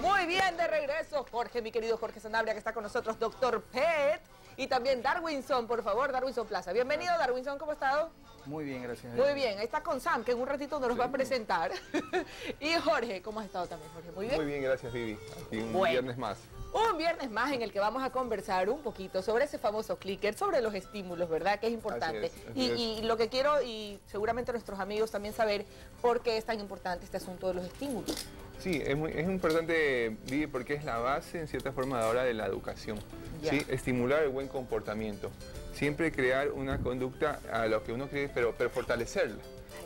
Muy bien, de regreso, Jorge, mi querido Jorge Sanabria, que está con nosotros, doctor Pet. Y también Darwinson, por favor, Darwinson Plaza. Bienvenido, Darwinson, ¿cómo ha estado? Muy bien, gracias. Muy bien, ahí está con Sam, que en un ratito nos los va a presentar. y Jorge, ¿cómo has estado también, Jorge? Muy bien. Muy bien, gracias, Vivi. Un Bueno. viernes más. Un viernes más en el que vamos a conversar un poquito sobre ese famoso clicker, sobre los estímulos, ¿verdad? Que es importante. Así es, así y, es. y lo que quiero, y seguramente nuestros amigos también saber, por qué es tan importante este asunto de los estímulos. Sí, es, muy, es importante, Vivi, porque es la base, en cierta forma, ahora de la educación. Ya. ¿sí? Estimular el buen comportamiento. Siempre crear una conducta a lo que uno cree, pero, pero fortalecerla.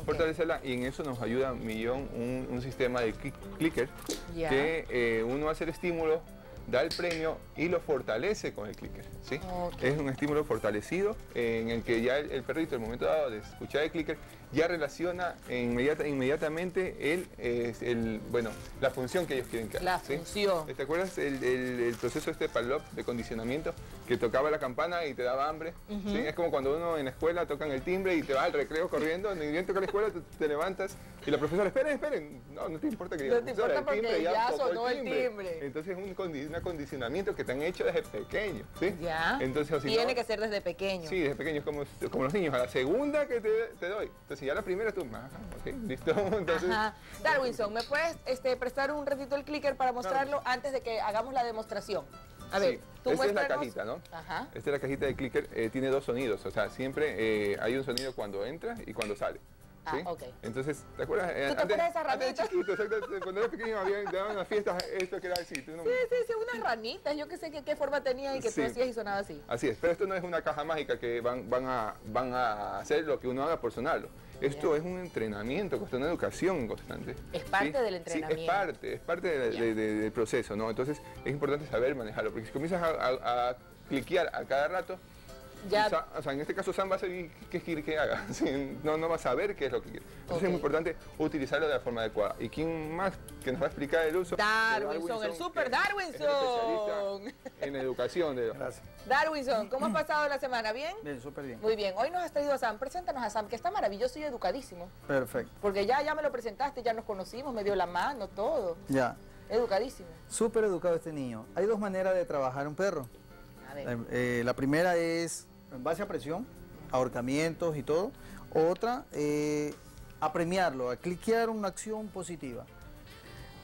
Fortalecerla y en eso nos ayuda un millón un, un sistema de click- clicker que eh, uno hace el estímulo, da el premio y lo fortalece con el clicker. ¿sí? Es un estímulo fortalecido en el que ya el, el perrito, en el momento dado de escuchar el clicker, ya relaciona inmediata- inmediatamente el, eh, el, bueno, la función que ellos quieren que haga. La ¿sí? función. ¿Te acuerdas el, el- el proceso este Pavlov de condicionamiento? Que tocaba la campana y te daba hambre. ¿sí? Es como cuando uno en la escuela tocan el timbre y te vas al recreo corriendo, ni bien toca la escuela, te, te levantas y la profesora, esperen, esperen. No, no te importa que diga No te el timbre ya sonó el timbre. Entonces es un, condi- un acondicionamiento que te han hecho desde pequeño. ¿sí? Ya. Entonces, o si Tiene no- que ser desde pequeño. Sí, desde pequeños, como, como los niños. A la segunda que te, te doy. Entonces, ya la primera tú, ah, ok, listo. Entonces, Ajá. Darwinson, ¿me puedes este, prestar un ratito el clicker para mostrarlo antes de que hagamos la demostración? A ver, sí, tú esta es la cajita, ¿no? Ajá. Esta es la cajita de clicker, eh, tiene dos sonidos. O sea, siempre eh, hay un sonido cuando entra y cuando sale. Ah, ¿sí? ok. Entonces, ¿te acuerdas? Eh, ¿Tú te acuerdas de esa antes de ramita? chiquito, cuando era pequeño había daban las fiestas esto que era así. no- Sí, sí, sí, unas ranitas, yo que sé qué, qué forma tenía y que Sí. tú hacías y sonaba así. Así es, pero esto no es una caja mágica que van, van, a, van a hacer lo que uno haga por sonarlo. Esto es un entrenamiento, constante, una educación constante. Es parte del Sí, entrenamiento. es parte, es parte de- Ya. de- de- del proceso, ¿no? Entonces es importante saber manejarlo, porque si comienzas a, a- a cliquear a cada rato, Ya. O sea, en este caso Sam va a saber qué quiere que haga, Sí, no, no va a saber qué es lo que quiere. Entonces es muy importante utilizarlo de la forma adecuada. ¿Y quién más que nos va a explicar el uso? Darwinson, el super es Darwinson. especialista En educación de Gracias. Darwinson, ¿cómo has pasado la semana? ¿Bien? Bien, súper bien. Muy bien, hoy nos has traído a Sam. Preséntanos a Sam, que está maravilloso y educadísimo. Perfecto. Porque ya, ya me lo presentaste, ya nos conocimos, me dio la mano, todo. Ya. Educadísimo. Súper educado este niño. Hay dos maneras de trabajar un perro. Eh, la primera es en base a presión, ahorcamientos y todo. Otra, eh, a premiarlo, a cliquear una acción positiva.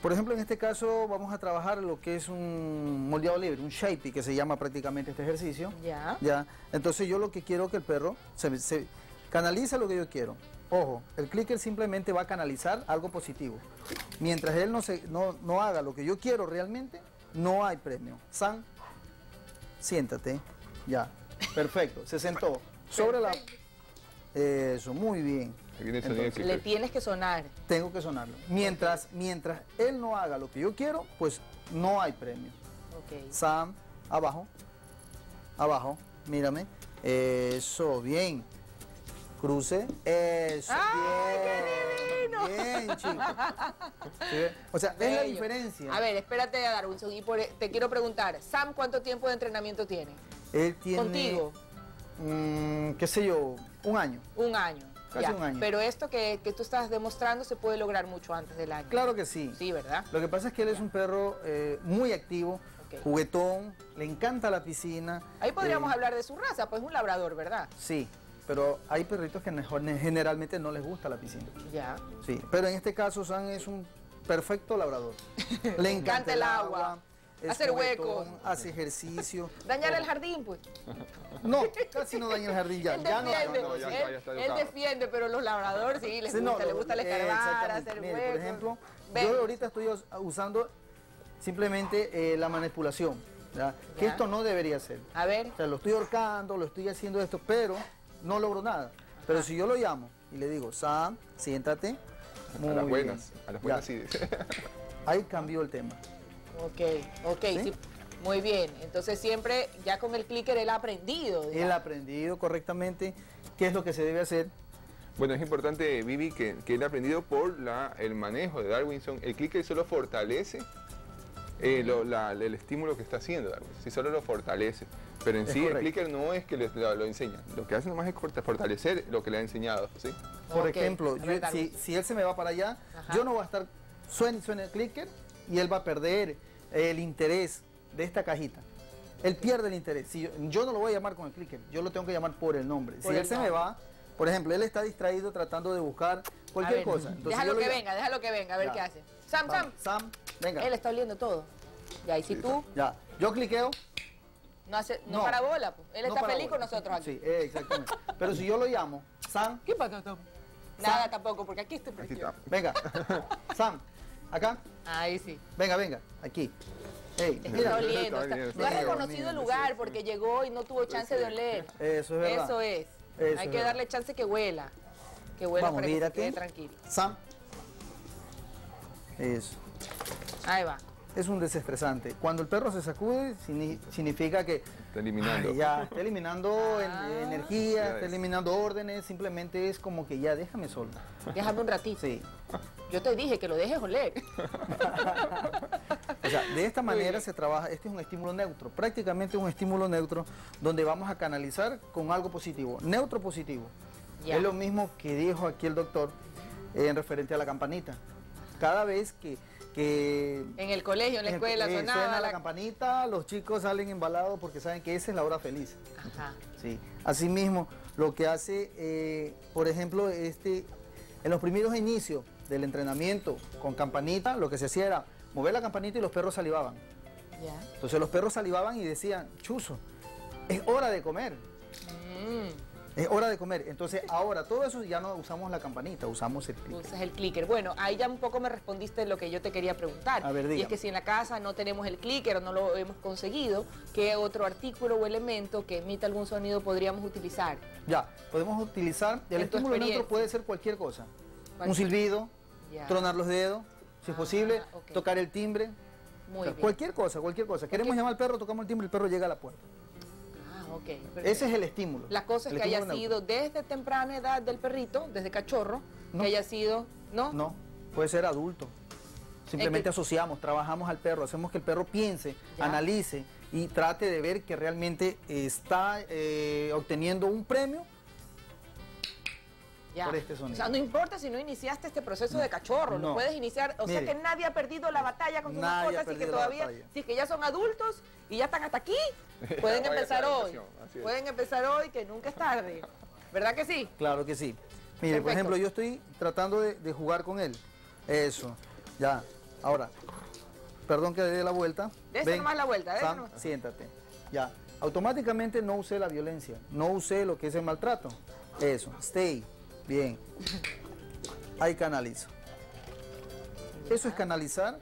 Por ejemplo, en este caso vamos a trabajar lo que es un moldeado libre, un shapey, que se llama prácticamente este ejercicio. Ya. Ya, entonces yo lo que quiero que el perro se, se canalice lo que yo quiero. Ojo, el clicker simplemente va a canalizar algo positivo. Mientras él no, se, no, no haga lo que yo quiero realmente, no hay premio. San, siéntate. Ya, perfecto, se sentó. Sobre la... Eso, muy bien. Entonces, Le tienes que sonar. Tengo que sonarlo. Mientras, mientras él no haga lo que yo quiero, pues no hay premio. Ok. Sam, abajo, abajo, mírame. Eso, bien. Cruce, eso. ¡Ay, bien. qué divino! Bien, chico. O sea, es la Bello. diferencia. A ver, espérate, Darwinson, y por- te quiero preguntar, Sam, ¿cuánto tiempo de entrenamiento tiene? Él tiene. Contigo. mm, qué sé yo, un año. Un año. Casi un año. Pero esto que, que tú estás demostrando se puede lograr mucho antes del año. Claro que sí. Sí, ¿verdad? Lo que pasa es que él es un perro eh, muy activo, juguetón, le encanta la piscina. Ahí podríamos eh, hablar de su raza, pues un labrador, ¿verdad? Sí, pero hay perritos que mejor- generalmente no les gusta la piscina. Ya. Sí, pero en este caso San es un perfecto labrador. Le encanta el agua, Hacer huecos. hace ejercicio. Dañar el jardín, pues. No, casi no daña el jardín ya. él ya no, defiende, no, ya él, está, ya está él educado. defiende, pero los labradores sí, les Sí, gusta, no, les gusta eh, escarbar, hacer Mire, huecos. Por ejemplo, Ven. yo ahorita estoy us- usando simplemente eh, la manipulación, ¿ya? que esto no debería ser. A ver, O sea, lo estoy ahorcando, lo estoy haciendo esto, pero no logro nada. Pero si yo lo llamo y le digo, Sam, siéntate. Muy a las bien. buenas, a las buenas sí. Ahí cambió el tema. ok, ok, ¿Sí? sí. Muy bien, entonces siempre ya con el clicker él ha aprendido. Él digamos. ha aprendido correctamente qué es lo que se debe hacer. Bueno, es importante, Vivi, que, que él ha aprendido por la, el manejo de Darwinson. El clicker solo fortalece eh, lo- la- el estímulo que está haciendo Darwin, si solo lo fortalece. Pero en Es sí el clicker no es que le- lo, lo enseña. Lo que hace nomás es forta- fortalecer lo que le ha enseñado. ¿sí? Por ejemplo, yo- si, si él se me va para allá, Ajá. yo no voy a estar, suene, suene el clicker y él va a perder el interés de esta cajita. Él pierde el interés. Si yo, yo no lo voy a llamar con el clicker, yo lo tengo que llamar por el nombre. Por si el él se me va, por ejemplo, él está distraído tratando de buscar cualquier ver, cosa. Entonces déjalo que venga, déjalo que venga, a ver Ya. qué hace. Sam, Sam, Sam, venga. él está oliendo todo. Ya, y si Sí, tú Ya, yo cliqueo. No haces, no, No. para bola, pues. él no está feliz bola. con nosotros aquí. Sí, eh, exactamente. Pero si yo lo llamo, Sam, ¿Qué pasa, Tom? Nada tampoco, porque aquí estoy precioso. está. venga. Sam, acá, Ahí sí. venga, venga, aquí. Ey, Está mira. oliendo. Está está- oliendo, No ha está reconocido el lugar porque llegó y no tuvo chance de oler. Eso es verdad. Eso es. Eso Hay es que verdad. darle chance que huela. Que huela Vamos, para que se quede tranquilo. Sam. Eso. Ahí va. Es un desestresante. Cuando el perro se sacude, signi- significa que Está eliminando. ay, ya está eliminando en- Ah. energía, está eliminando órdenes, simplemente es como que ya déjame solo. Déjame un ratito. Sí. Yo te dije que lo dejes oler. O sea, de esta manera se trabaja, este es un estímulo neutro, prácticamente un estímulo neutro donde vamos a canalizar con algo positivo, neutro positivo. Ya. Es lo mismo que dijo aquí el doctor eh, en referente a la campanita. Cada vez que, que En el colegio, en la en el- escuela, eh, sonaba suena la la... campanita, los chicos salen embalados porque saben que esa es la hora feliz. Ajá. Sí. Asimismo, lo que hace, eh, por ejemplo, este, en los primeros inicios del entrenamiento con campanita, lo que se hacía era mover la campanita y los perros salivaban. Ya. Entonces los perros salivaban y decían, chuzo, es hora de comer, Mm, es hora de comer. Entonces ahora todo eso ya no usamos la campanita, usamos el clic. usas el clicker. Bueno, ahí ya un poco me respondiste lo que yo te quería preguntar. A ver, y es que si en la casa no tenemos el clicker o no lo hemos conseguido, ¿qué otro artículo o elemento que emita algún sonido podríamos utilizar? Ya, podemos utilizar, el estímulo neutro puede ser cualquier cosa. Un silbido, Ya. tronar los dedos, si es Ah, posible, tocar el timbre. Muy O sea, bien. Cualquier cosa, cualquier cosa. Queremos llamar al perro, tocamos el timbre, el perro llega a la puerta. Ok. perfecto. Ese es el estímulo. La cosa es el que haya sido desde temprana edad del perrito, desde cachorro, No. que haya sido, ¿no? No, puede ser adulto. Simplemente Es que- asociamos, trabajamos al perro, hacemos que el perro piense, Ya. analice y trate de ver que realmente está eh, obteniendo un premio. Ya. por este sonido. O sea, no importa si no iniciaste este proceso de cachorro, lo No. puedes iniciar. O sea que nadie ha perdido la batalla con sus mascotas y que todavía, si es que ya son adultos y ya están hasta aquí, pueden empezar hoy. Pueden empezar hoy, que nunca es tarde. ¿Verdad que sí? Claro que sí. Mire, Perfecto. por ejemplo, yo estoy tratando de, de jugar con él. Eso, ya. Ahora, perdón que le dé la vuelta. Dese nomás la vuelta, Sam, nomás. siéntate. Ya. Automáticamente no usé la violencia, no usé lo que es el maltrato. Eso, stay. Bien. Ahí canalizo. Eso es canalizar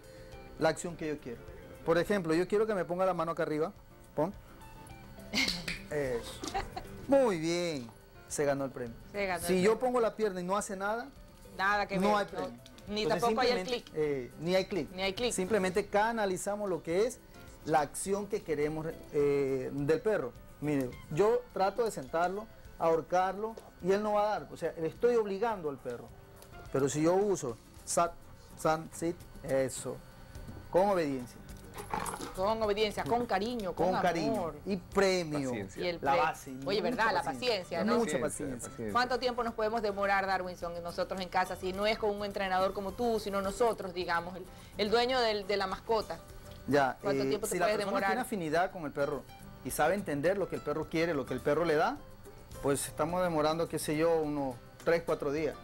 la acción que yo quiero. Por ejemplo, yo quiero que me ponga la mano acá arriba. Pon. Eso. Muy bien. Se ganó el premio. Se ganó el si premio. yo pongo la pierna y no hace nada, Nada que no ver. hay premio. Ni Entonces, tampoco hay el clic. eh, ni hay clic. Ni hay clic. Simplemente canalizamos lo que es la acción que queremos eh, del perro. Mire, yo trato de sentarlo, ahorcarlo y él no va a dar. O sea, le estoy obligando al perro. Pero si yo uso sat, san, sit, eso, con obediencia, Con obediencia, con cariño, con, con, cariño amor. y premio. Paciencia. Y el La base. Oye, mucha ¿verdad? La paciencia, ¿no? Mucha Paciencia. ¿Cuánto tiempo nos podemos demorar, Darwinson, nosotros en casa? Si no es con un entrenador como tú, sino nosotros, digamos, el, el dueño del- de la mascota. Ya, ¿Cuánto eh, tiempo te si la puedes persona demorar? tiene afinidad con el perro y sabe entender lo que el perro quiere, lo que el perro le da, pues estamos demorando, qué sé yo, unos 3, 4 días.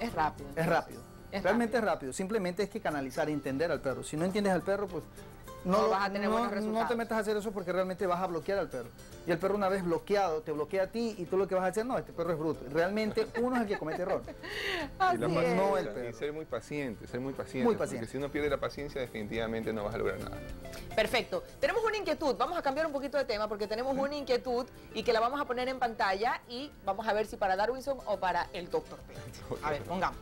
Es rápido. Es rápido. Es Realmente es rápido. Simplemente es que canalizar entender al perro. Si no entiendes al perro, pues no, No lo- vas a tener no- buenos no resultados. te metas a hacer eso porque realmente vas a bloquear al perro. Y el perro una vez bloqueado, te bloquea a ti y tú lo que vas a hacer, no, este perro es bruto. Realmente uno es el que comete error. Y la Así paciencia, es. No el y perro. ser muy paciente, ser muy paciente. Muy paciente. Porque si uno pierde la paciencia, definitivamente no vas a lograr nada. Perfecto. Tenemos una inquietud. Vamos a cambiar un poquito de tema porque tenemos una inquietud y que la vamos a poner en pantalla y vamos a ver si para Darwinson o para el doctor Pérez. A ver, pongamos.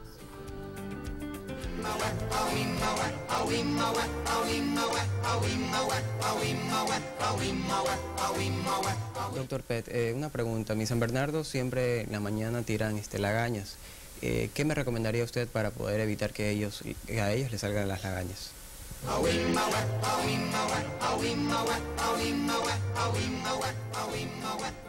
Doctor Pet, eh, una pregunta. Mis San Bernardo siempre en la mañana tiran este, lagañas. Eh, ¿Qué me recomendaría usted para poder evitar que ellos a ellos les salgan las lagañas?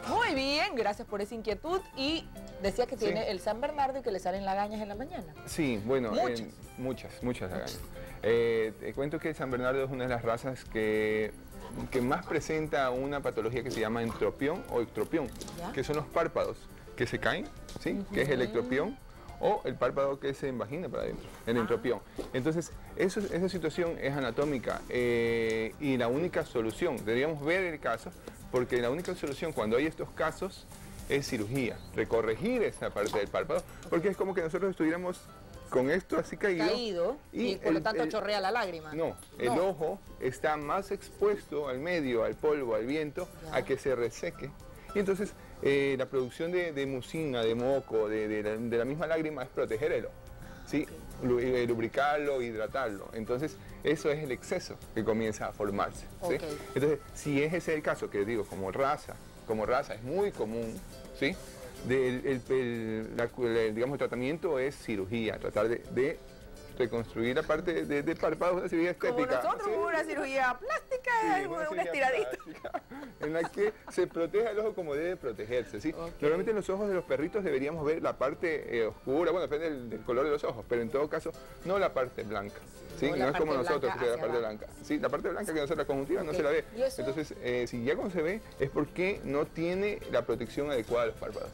Muy bien, gracias por esa inquietud. Y decía que tiene Sí. el San Bernardo y que le salen lagañas en la mañana. Sí, bueno, Muchas. en- muchas, muchas lagañas. Eh, te cuento que el San Bernardo es una de las razas que, que más presenta una patología que se llama entropión o ectropión, que son los párpados que se caen, ¿sí? que es el ectropión, o el párpado que se invagina para adentro, el Ah. entropión. Entonces, eso, esa situación es anatómica eh, y la única solución, deberíamos ver el caso, porque la única solución cuando hay estos casos es cirugía, recorregir esa parte del párpado, porque es como que nosotros estuviéramos con esto así caído. Caído y, por lo tanto el- chorrea la lágrima. No, el ojo está más expuesto al medio, al polvo, al viento, Ya. a que se reseque. Y entonces eh, la producción de, de mucina, de moco, de, de la, de la misma lágrima es proteger el ojo. ¿sí? Lu- eh, lubricarlo, hidratarlo. Entonces, eso es el exceso que comienza a formarse. Entonces, si ese es el caso, que digo, como raza, como raza es muy común, ¿sí? Del- el, el- la- el, digamos, el tratamiento es cirugía, tratar de reconstruir la parte de, de, de párpado, una cirugía Como estética. nosotros, ¿sí? una cirugía plástica, Sí, una, cirugía estiradita. plástica, En la que se proteja el ojo como debe protegerse. ¿sí? Ok. Normalmente en los ojos de los perritos deberíamos ver la parte eh, oscura, bueno, depende del, del color de los ojos, pero en todo caso no la parte blanca. ¿Sí? No No, es como nosotros, que la parte abajo. blanca. Sí, la parte blanca que no se la conjuntiva no se la ve. Entonces, eh, si ya cuando se ve es porque no tiene la protección adecuada de los párpados.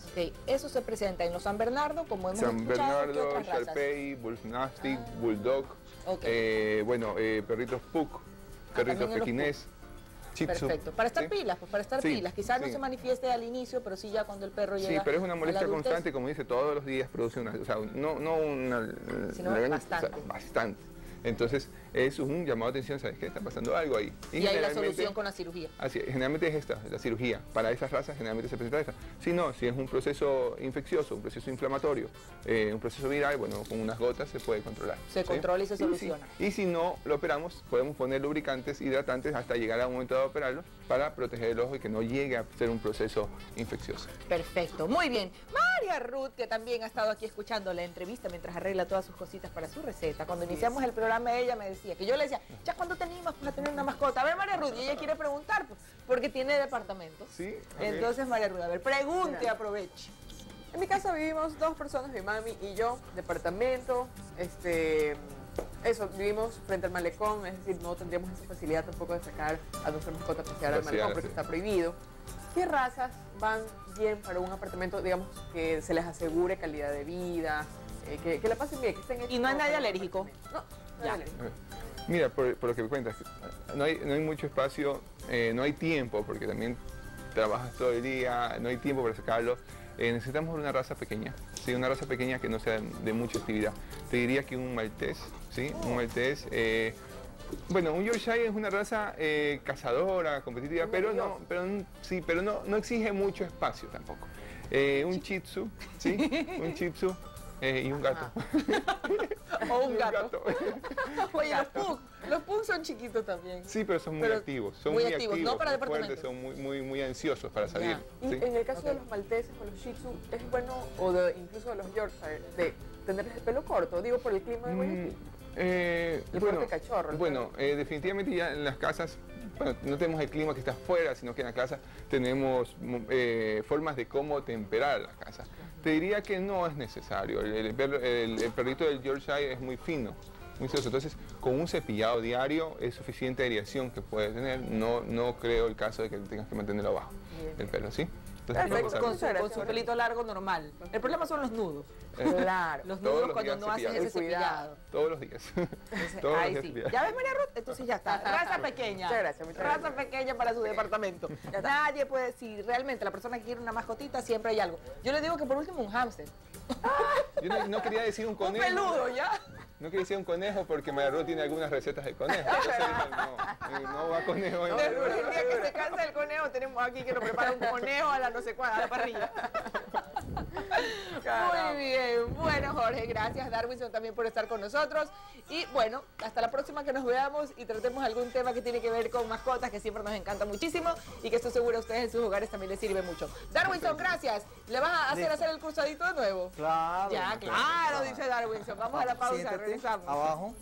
Eso se presenta en los San Bernardo, como hemos San escuchado, ¿qué Bernardo? Ah. Sharpei, Bull Nasty, Bulldog, eh, bueno, eh, perritos Pug, perritos también en los pequinés, Perfecto. Para estar ¿sí? pilas, pues para estar Sí, pilas. Quizás no se manifieste al inicio, pero sí ya cuando el perro llega. Sí, pero es una molestia constante, como dice, todos los días produce una, o sea, no, no una, Sino bastante. o sea, bastante. Entonces, es un llamado de atención, ¿sabes qué? Está pasando algo ahí. Y ahí la solución con la cirugía. Así generalmente es esta, la cirugía. Para esas razas generalmente se presenta esta. Si no, si es un proceso infeccioso, un proceso inflamatorio, eh, un proceso viral, bueno, con unas gotas se puede controlar. Se controla y se soluciona. Y si, no lo operamos, podemos poner lubricantes, hidratantes hasta llegar a un momento de operarlo para proteger el ojo y que no llegue a ser un proceso infeccioso. Perfecto, muy bien. María Ruth, que también ha estado aquí escuchando la entrevista mientras arregla todas sus cositas para su receta. Cuando iniciamos el programa, ella me decía que yo le decía, ya cuando te animas pues, a tener una mascota. A ver, María Ruth, y ella quiere preguntar, pues, porque tiene departamento. Sí. Entonces, María Ruth, a ver, pregunte, aproveche. En mi casa vivimos dos personas, mi mami y yo, departamento, este, eso, vivimos frente al malecón, es decir, no tendríamos esa facilidad tampoco de sacar a nuestra mascota a pasear al malecón porque sí. está prohibido. ¿Qué razas van bien para un apartamento, digamos, que se les asegure calidad de vida, eh, que, que la pasen bien, que estén ¿Y no hay nadie alérgico? No, Ya. Mira, por, por lo que me cuentas, no hay, no hay mucho espacio, eh, no hay tiempo, porque también trabajas todo el día, no hay tiempo para sacarlos. Eh, necesitamos una raza pequeña, ¿sí? una raza pequeña que no sea de mucha actividad. Te diría que un maltés, ¿sí? un maltés. eh, bueno, un Yorkshire es una raza eh, cazadora, competitiva, pero no, pero, sí, pero no, no exige mucho espacio tampoco. Eh, un Shih Tzu, ¿sí? un Shih Tzu eh, y un gato. O un gato. Oye, los pug, los pug son chiquitos también. Sí, pero son muy Pero activos. Son muy muy, activos, no para departamentos. fuertes, son muy, muy, muy ansiosos para salir. Y ¿sí? en el caso de los malteses o los shih tzu, ¿es bueno, o de, incluso de los yorkshire, de tenerles el pelo corto? Digo, por el clima de Mm, Guayaquil. eh, El bueno, porte cachorro, bueno eh, definitivamente ya en las casas, bueno, no tenemos el clima que está afuera, sino que en la casa tenemos mm, eh, formas de cómo temperar la casa. Te diría que no es necesario. El, el el perrito del Yorkshire es muy fino, muy celoso. Entonces, con un cepillado diario es suficiente aireación que puede tener. No, no creo el caso de que tengas que mantenerlo abajo, el perro, ¿sí? Perfecto, Con su, con pelito largo normal. El problema son los nudos. Claro. Los Todos nudos los cuando días no hacen ese cepillado. Todos los días. Entonces, Todos los ahí días sí. cepillado. ¿Ya ves, María Ruth? Entonces ya está. Raza pequeña. Muchas gracias, muchas Raza gracias. pequeña para su departamento. Nadie puede, si realmente la persona quiere una mascotita, siempre hay algo. Yo le digo que por último un hámster. Yo no, no quería decir un Un conejo. peludo, ¿ya? No quería decir un conejo porque Ruth tiene algunas recetas de conejo. Entonces no, eh, no va conejo. Después el día que se cansa el conejo, tenemos aquí que nos prepara un conejo a la no sé cuál, a la parrilla. Muy bien. Bueno, Jorge, gracias Darwinson también por estar con nosotros. Y bueno, hasta la próxima que nos veamos y tratemos algún tema que tiene que ver con mascotas, que siempre nos encanta muchísimo y que estoy segura a ustedes en sus hogares también les sirve mucho. Darwinson, gracias. ¿Le vas a hacer hacer el cruzadito de nuevo? Claro. Ya, muchachos, claro, dice Darwinson. Vamos a la pausa, regresamos. Abajo.